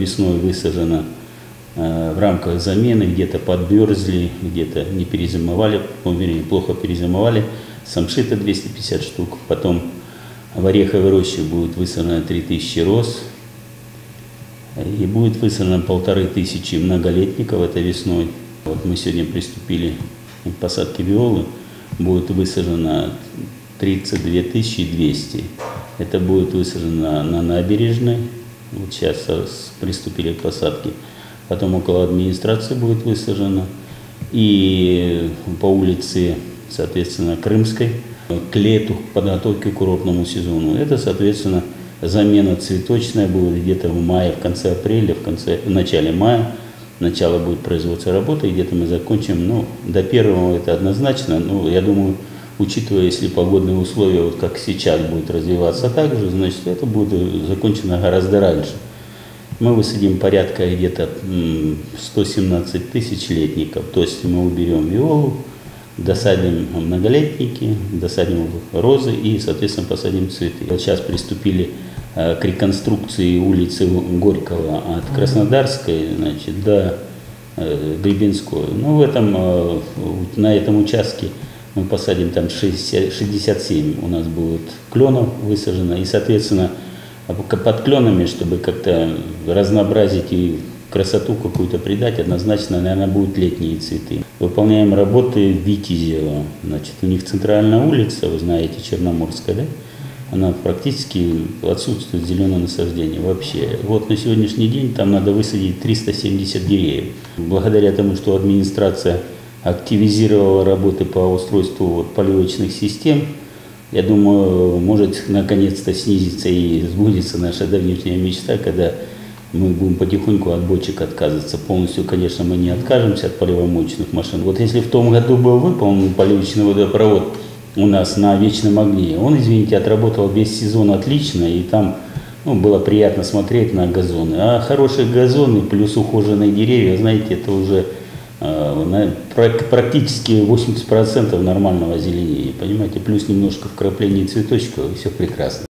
Весной высажено э, в рамках замены, где-то подберзли, где-то не перезимовали, ну, вернее, плохо перезимовали. Самшита 250 штук, потом в Ореховой роще будет высажено 3000 роз, и будет высажено полторы тысячи многолетников, это весной. Вот мы сегодня приступили к посадке виолы, будет высажено 32 200. Это будет высажено на набережной, вот сейчас приступили к посадке. Потом около администрации будет высажено. И по улице, соответственно, Крымской, к лету, к подготовке к курортному сезону. Это, соответственно, замена цветочная будет где-то в мае, в конце апреля, в, конце, в начале мая. Начало будет производства работы, и где-то мы закончим, ну, до первого это однозначно, но я думаю, учитывая, если погодные условия, вот как сейчас, будет развиваться так же, значит, это будет закончено гораздо раньше. Мы высадим порядка где-то 117 тысяч летников, то есть мы уберем виолу, досадим многолетники, досадим розы и, соответственно, посадим цветы. Вот сейчас приступили э, к реконструкции улицы Горького от Краснодарской значит, до э, Гребенской. Ну, в этом, э, на этом участке мы посадим там 60, 67 у нас будет кленов высажено, и, соответственно, под кленами, чтобы как-то разнообразить и красоту какую-то придать, однозначно, наверное, будут летние цветы. Выполняем работы Витязева. Значит, у них центральная улица, вы знаете, Черноморская, да? Она практически отсутствует зеленое насаждение вообще. Вот на сегодняшний день там надо высадить 370 деревьев. Благодаря тому, что администрация активизировала работы по устройству поливочных систем. Я думаю, может наконец-то снизиться и сбудется наша давнишняя мечта, когда мы будем потихоньку от бочек отказываться. Полностью, конечно, мы не откажемся от поливомоечных машин. Вот если в том году был выполнен поливочный водопровод у нас на вечном огне, он, извините, отработал весь сезон отлично, и там ну, было приятно смотреть на газоны. А хорошие газоны плюс ухоженные деревья, знаете, это уже практически 80% нормального озеленения, понимаете, плюс немножко вкрапление цветочков, и все прекрасно.